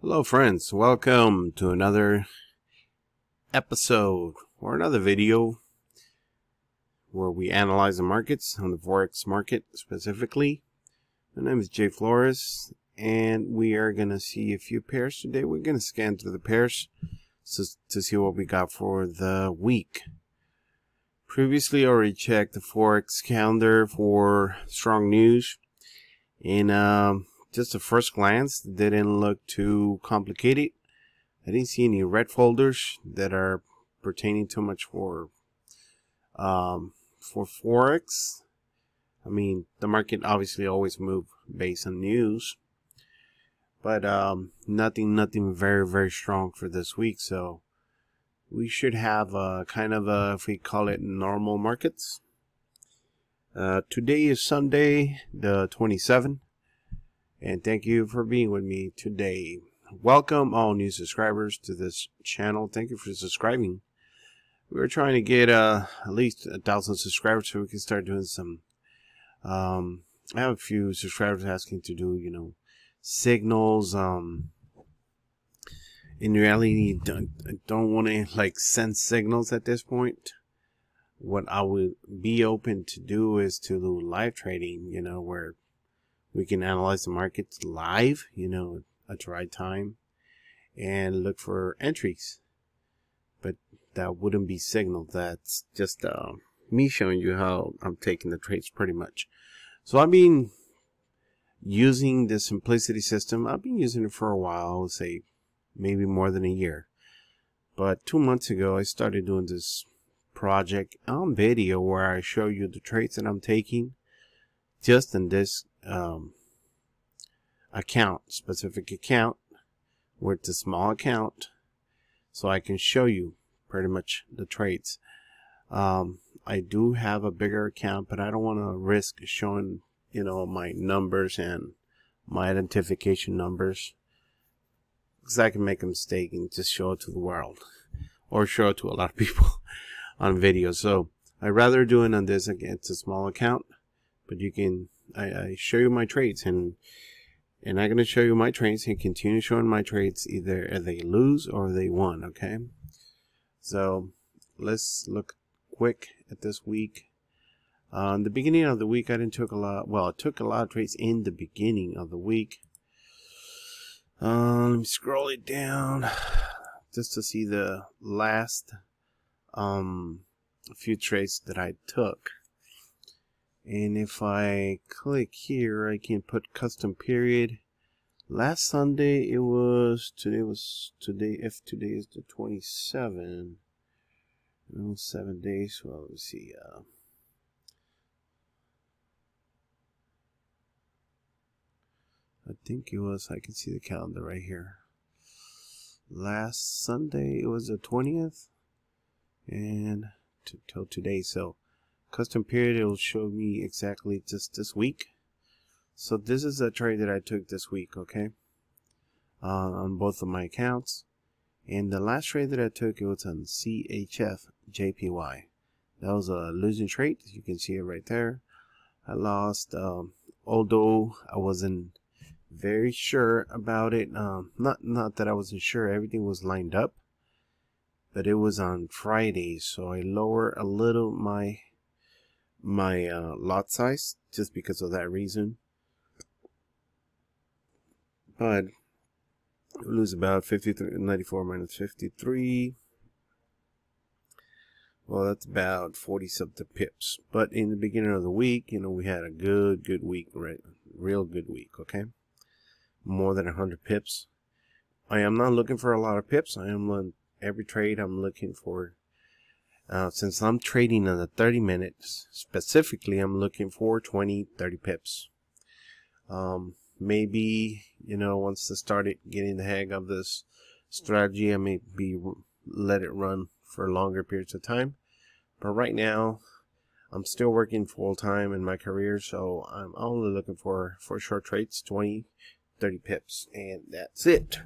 Hello, friends. Welcome to another episode or another video where we analyze the markets on the Forex market specifically. My name is Jay Flores, and we are going to see a few pairs today. We're going to scan through the pairs to, to see what we got for the week. Previously, already checked the Forex calendar for strong news. And um, just a first glance, didn't look too complicated. I didn't see any red folders that are pertaining too much for um, for forex. I mean, the market obviously always move based on news, but um, nothing, nothing very, very strong for this week. So we should have a kind of a, if we call it normal markets. Uh, today is Sunday, the 27th and thank you for being with me today. Welcome all new subscribers to this channel. Thank you for subscribing. We're trying to get uh, at least a thousand subscribers so we can start doing some. Um, I have a few subscribers asking to do, you know, signals. Um, in reality, don't, I don't want to like send signals at this point. What I would be open to do is to do live trading, you know, where we can analyze the markets live, you know, at the right time and look for entries. But that wouldn't be signal. That's just uh, me showing you how I'm taking the trades pretty much. So I've been using the simplicity system. I've been using it for a while. I would say maybe more than a year. But two months ago, I started doing this project on video where I show you the trades that I'm taking just in this um, account, specific account, where it's a small account, so I can show you pretty much the trades. Um, I do have a bigger account, but I don't want to risk showing, you know, my numbers and my identification numbers. Because I can make a mistake and just show it to the world. Or show it to a lot of people on video. So, I'd rather do it on this, again, it's a small account. But you can I, I show you my trades and and I'm going to show you my trades and continue showing my trades either they lose or they won okay? So let's look quick at this week. In the beginning of the week I didn't took a lot well I took a lot of trades in the beginning of the week. Um, let me scroll it down just to see the last um few trades that I took and if I click here I can put custom period. Last Sunday it was today was today if today is the 27 well, seven days well let's see uh, I think it was I can see the calendar right here. Last Sunday it was the 20th and till today so custom period it will show me exactly just this week. So this is a trade that I took this week okay? Uh, on both of my accounts. And the last trade that I took it was on CHF JPY that was a losing trade you can see it right there. I lost um, although I wasn't very sure about it um, not not that I wasn't sure everything was lined up. But it was on Friday so I lower a little my my uh, lot size just because of that reason. But lose about 53, 94 minus 53. Well, that's about 40 something pips. But in the beginning of the week, you know, we had a good, good week, right? Real good week, okay? More than 100 pips. I am not looking for a lot of pips. I am on every trade I'm looking for uh, since I'm trading on the 30 minutes, specifically, I'm looking for 20, 30 pips. Um, maybe, you know, once I started getting the hang of this strategy, I may be let it run for longer periods of time. But right now, I'm still working full time in my career, so I'm only looking for, for short trades, 20, 30 pips, and that's it.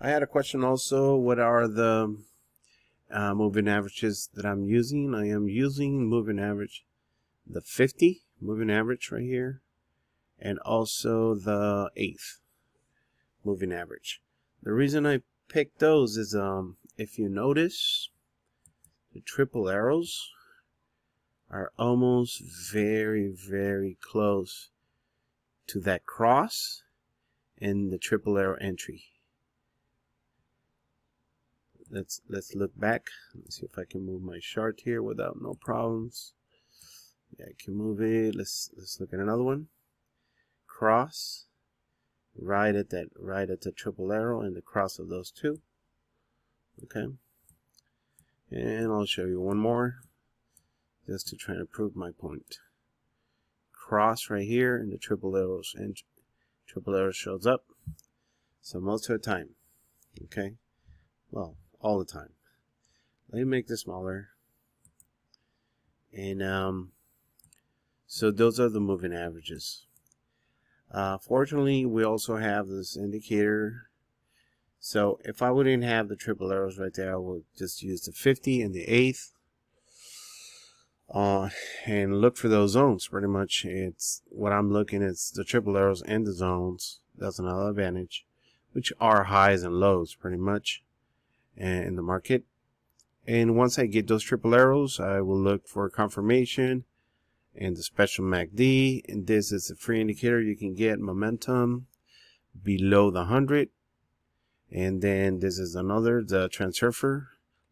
I had a question also, what are the uh, moving averages that I'm using. I am using moving average the 50 moving average right here and also the eighth moving average. The reason I picked those is um if you notice the triple arrows are almost very very close to that cross in the triple arrow entry let's let's look back. Let's see if I can move my chart here without no problems. Yeah I can move it. Let's let's look at another one. Cross. Right at that right at the triple arrow and the cross of those two. Okay. And I'll show you one more just to try to prove my point. Cross right here and the triple arrows and triple arrow shows up so most of the time. Okay. Well all the time let me make this smaller and um so those are the moving averages uh, fortunately, we also have this indicator. So if I wouldn't have the triple arrows right there, I would just use the 50 and the eighth. Uh, and look for those zones. Pretty much, it's what I'm looking. It's the triple arrows and the zones. That's another advantage, which are highs and lows, pretty much, in the market. And once I get those triple arrows, I will look for confirmation and the special MACD and this is a free indicator. You can get momentum below the 100 and then this is another the Transurfer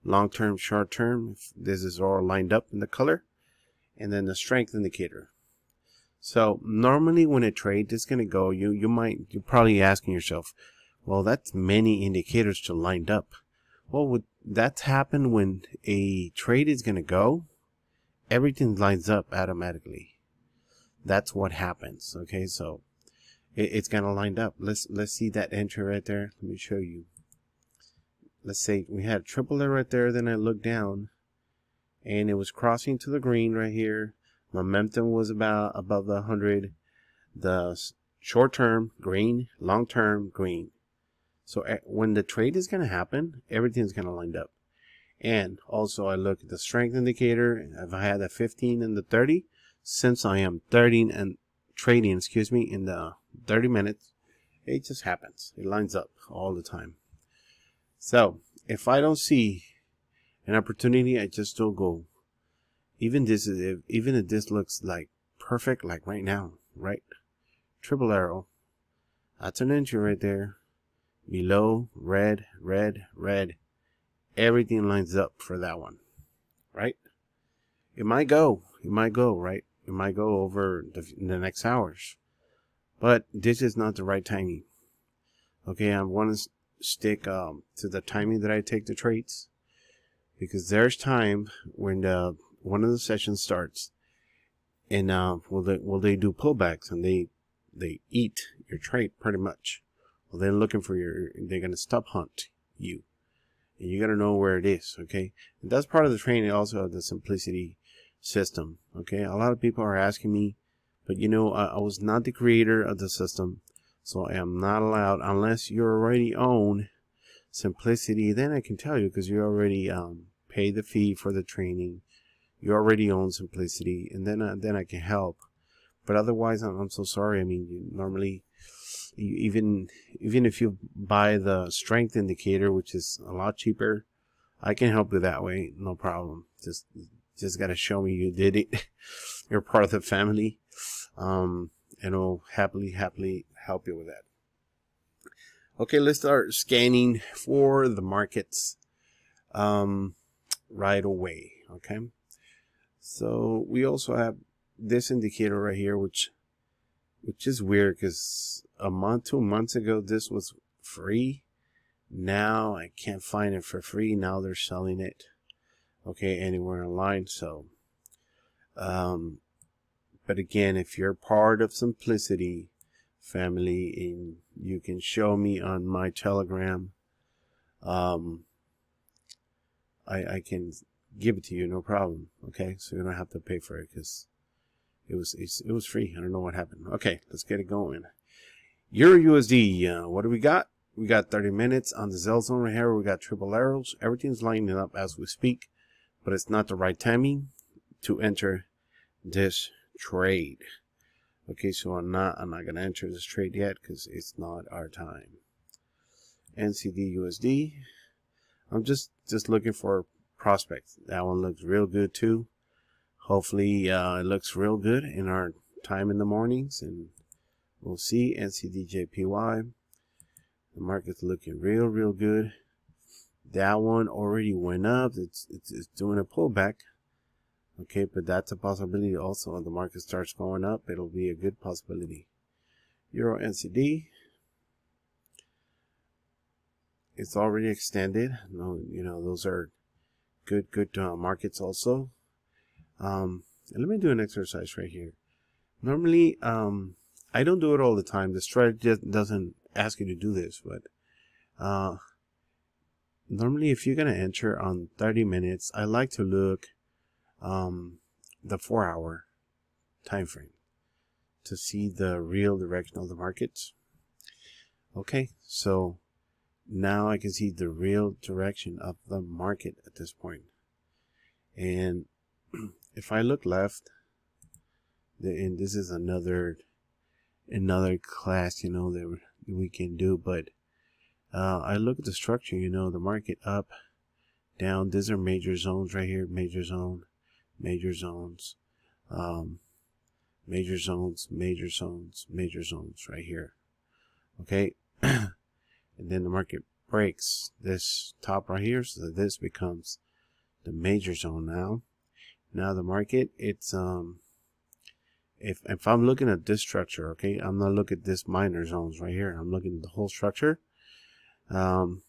long-term short-term. This is all lined up in the color. And then the strength indicator. So normally when a trade is going to go you you might you're probably asking yourself well that's many indicators to lined up well would that's happen when a trade is going to go everything lines up automatically. That's what happens. Okay, so it, it's gonna line up. Let's let's see that entry right there. Let me show you. Let's say we had a triple there right there. Then I looked down, and it was crossing to the green right here. Momentum was about above the hundred. The short term green, long term green. So eh, when the trade is gonna happen, everything's gonna line up. And also I look at the strength indicator. If I had a 15 and the 30, since I am 30 and trading, excuse me, in the 30 minutes, it just happens. It lines up all the time. So if I don't see an opportunity, I just don't go. Even this is even if this looks like perfect, like right now, right? Triple arrow. That's an entry right there. Below, red, red, red everything lines up for that one, right? It might go, it might go, right? It might go over the, the next hours, but this is not the right timing. Okay, I want to stick um, to the timing that I take the trades because there's time when the one of the sessions starts and uh, will they will they do pullbacks and they they eat your trade pretty much. Well, they're looking for your they're gonna stop hunt you. And you got to know where it is okay? And that's part of the training also of the simplicity system okay? A lot of people are asking me but you know I, I was not the creator of the system so I am not allowed unless you already own simplicity then I can tell you because you already um, pay the fee for the training. You already own simplicity and then uh, then I can help. But otherwise I'm, I'm so sorry. I mean you normally even even if you buy the strength indicator which is a lot cheaper i can help you that way no problem. Just just gotta show me you did it. You're part of the family. Um and i'll happily happily help you with that. Okay let's start scanning for the markets um right away okay? So we also have this indicator right here which which is weird because a month, two months ago, this was free. Now I can't find it for free. Now they're selling it, okay, anywhere online. So, um, but again, if you're part of Simplicity family and you can show me on my Telegram, um, I, I can give it to you, no problem. Okay, so you don't have to pay for it because it was it was free. I don't know what happened. Okay, let's get it going. Euro USD. Uh, what do we got? We got 30 minutes on the Zell zone right here. We got triple arrows. Everything's lining up as we speak, but it's not the right timing to enter this trade. Okay, so I'm not I'm not gonna enter this trade yet because it's not our time. NZD USD. I'm just just looking for prospects. That one looks real good too. Hopefully uh, it looks real good in our time in the mornings and we'll see NZDJPY. The market's looking real real good. That one already went up. It's it's, it's doing a pullback. Okay, but that's a possibility also. When the market starts going up, it'll be a good possibility. Euro NZD it's already extended. No, you know, those are good, good uh, markets also. Um, let me do an exercise right here. Normally, um, I don't do it all the time. The strategy doesn't ask you to do this, but uh, normally if you're going to enter on 30 minutes, I like to look um, the four hour time frame to see the real direction of the markets. Okay, so now I can see the real direction of the market at this point. And if I look left, and this is another another class, you know, that we can do, but uh, I look at the structure, you know, the market up, down. These are major zones right here, major zone, major zones, um, major zones, major zones, major zones right here. Okay. and then the market breaks this top right here so this becomes the major zone now now the market it's um if if I'm looking at this structure okay I'm not looking at this minor zones right here. I'm looking at the whole structure. Um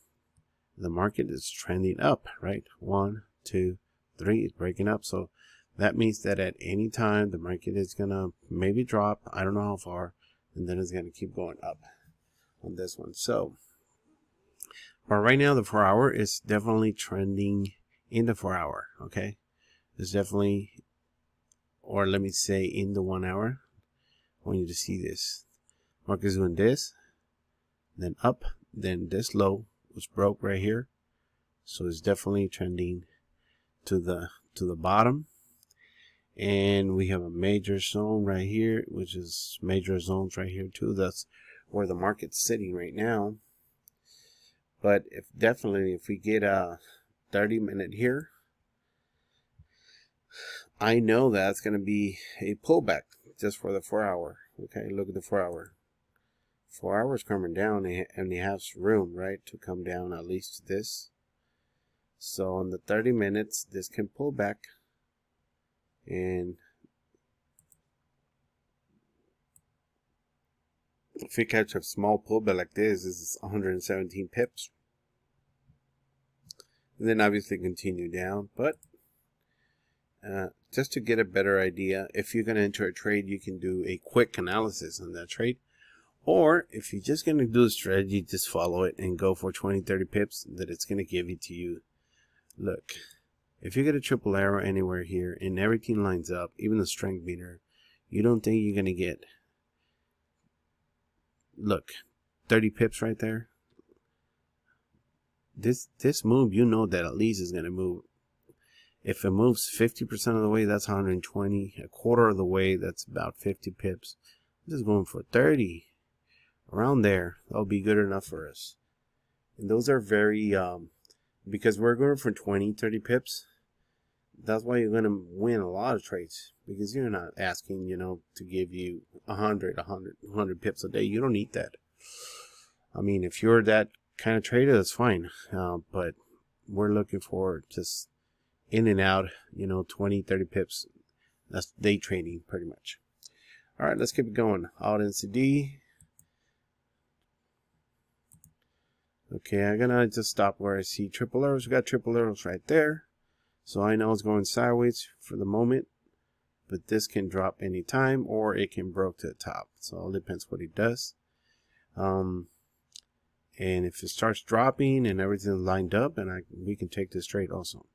the market is trending up right? One two three it's breaking up. So that means that at any time the market is gonna maybe drop. I don't know how far. And then it's gonna keep going up on this one. So but right now, the four hour is definitely trending in the four hour. Okay. It's definitely, or let me say in the one hour. I want you to see this. Market is doing this, then up, then this low was broke right here. So it's definitely trending to the, to the bottom. And we have a major zone right here, which is major zones right here too. That's where the market's sitting right now. But if definitely if we get a 30 minute here, I know that's going to be a pullback just for the four hour. Okay, look at the four hour. Four hours coming down and he has room, right, to come down at least this. So on the 30 minutes, this can pull back and if we catch a small pullback like this, this is 117 pips. And then obviously continue down, but uh, just to get a better idea, if you're going to enter a trade, you can do a quick analysis on that trade. Or if you're just going to do a strategy, just follow it and go for 20, 30 pips that it's going to give it to you. Look, if you get a triple arrow anywhere here and everything lines up, even the strength meter, you don't think you're going to get look 30 pips right there this this move you know that at least is going to move if it moves 50% of the way that's 120 a quarter of the way that's about 50 pips I'm just going for 30 around there that'll be good enough for us and those are very um because we're going for 20 30 pips that's why you're going to win a lot of trades because you're not asking, you know, to give you 100, 100, 100 pips a day. You don't need that. I mean, if you're that kind of trader, that's fine. Uh, but we're looking for just in and out, you know, 20, 30 pips. That's day trading pretty much. All right, let's keep it going. Out NZD. Okay, I'm gonna just stop where I see triple arrows. We got triple arrows right there. So I know it's going sideways for the moment, but this can drop anytime or it can broke to the top. So it depends what it does. Um, and if it starts dropping and everything lined up, and I we can take this trade also.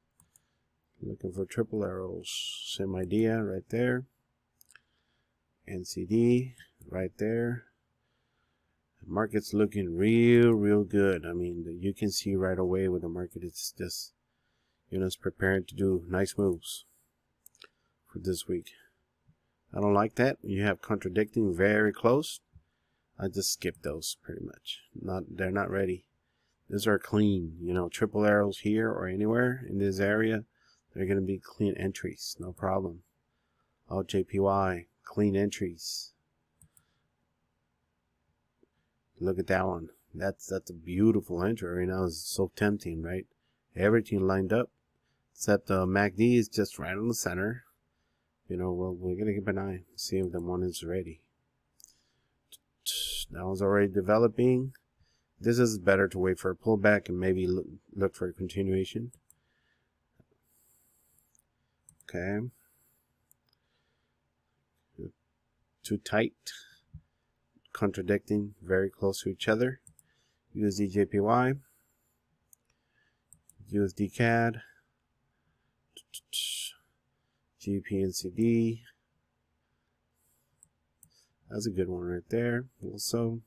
Looking for triple arrows. Same idea right there. NZD right there. The market's looking real, real good. I mean, you can see right away with the market, it's just you know it's preparing to do nice moves for this week. I don't like that. You have contradicting very close. I just skip those pretty much. Not they're not ready. These are clean, you know, triple arrows here or anywhere in this area. They're going to be clean entries, no problem. Oh, JPY, clean entries. Look at that one. That's that's a beautiful entry right now. It's so tempting, right? Everything lined up, except uh, the MACD is just right on the center. You know, well, we're gonna keep an eye, see if the one is ready. That one's already developing. This is better to wait for a pullback and maybe look, look for a continuation. Okay. Too tight. Contradicting, very close to each other. USD JPY. USD CAD. GPNCD. That's a good one right there. Also,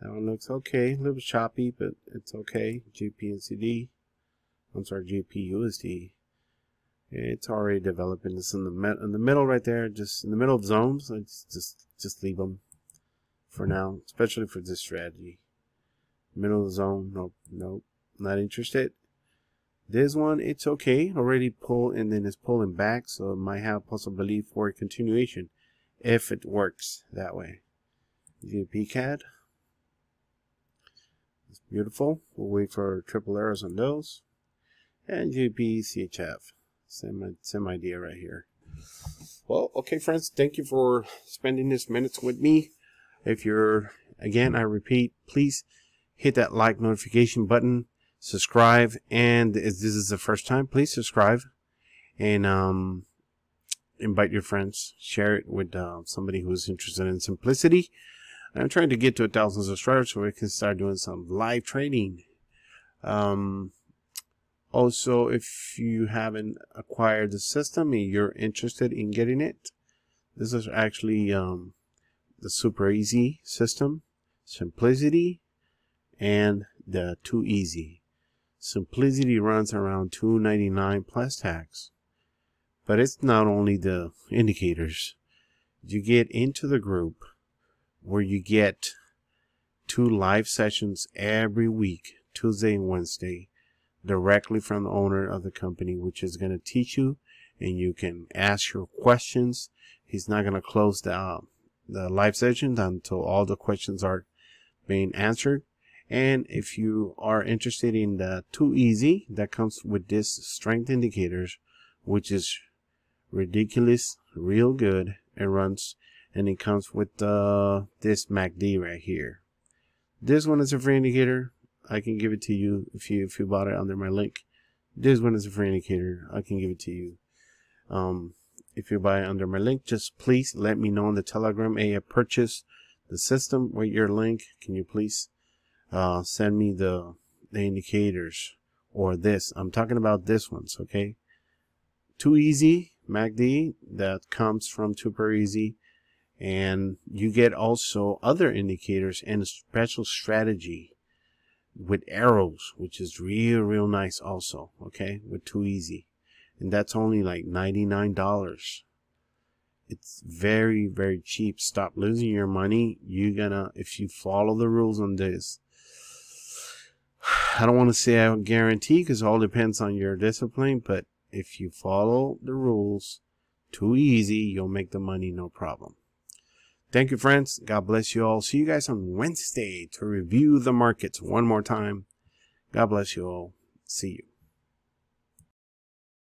that one looks okay. A little choppy, but it's okay. GPNCD. I'm sorry, GPUSD. It's already developing. It's in the in the middle right there, just in the middle of zones. Let's just just leave them for now, especially for this strategy. Middle of zone. Nope, nope, not interested. This one, it's okay. Already pull and then it's pulling back, so it might have possibility for continuation if it works that way. GPCAD. It's beautiful. We'll wait for triple arrows on those. And GPCHF. Same, same idea right here. Well, okay, friends. Thank you for spending this minutes with me. If you're, again, I repeat, please hit that like notification button, subscribe, and if this is the first time, please subscribe and um, invite your friends, share it with uh, somebody who's interested in simplicity. I'm trying to get to a thousand subscribers so we can start doing some live trading. Um, also, if you haven't acquired the system and you're interested in getting it, this is actually um, the super easy system, simplicity, and the 2EZ. Simplicity runs around 299 plus tax. But it's not only the indicators. You get into the group where you get two live sessions every week, Tuesday and Wednesday, directly from the owner of the company, which is going to teach you and you can ask your questions. He's not going to close the, uh, the live session until all the questions are being answered. And if you are interested in the 2EZ, that comes with this strength indicators, which is ridiculous, real good. It runs and it comes with uh, this MACD right here. This one is a free indicator. I can give it to you if you if you bought it under my link. This one is a free indicator. I can give it to you. Um, if you buy it under my link, just please let me know on the Telegram. Hey, I purchased the system with your link. Can you please uh, send me the the indicators or this? I'm talking about this ones, okay? 2EZ, MACD that comes from Super Easy and you get also other indicators and special strategy with arrows which is real real nice also okay? With 2EZ. And that's only like $99 it's very very cheap. Stop losing your money. You're gonna if you follow the rules on this I don't want to say I guarantee because all depends on your discipline but if you follow the rules 2EZ you'll make the money no problem Thank you, friends. God bless you all. See you guys on Wednesday to review the markets one more time. God bless you all. See you.